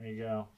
There you go.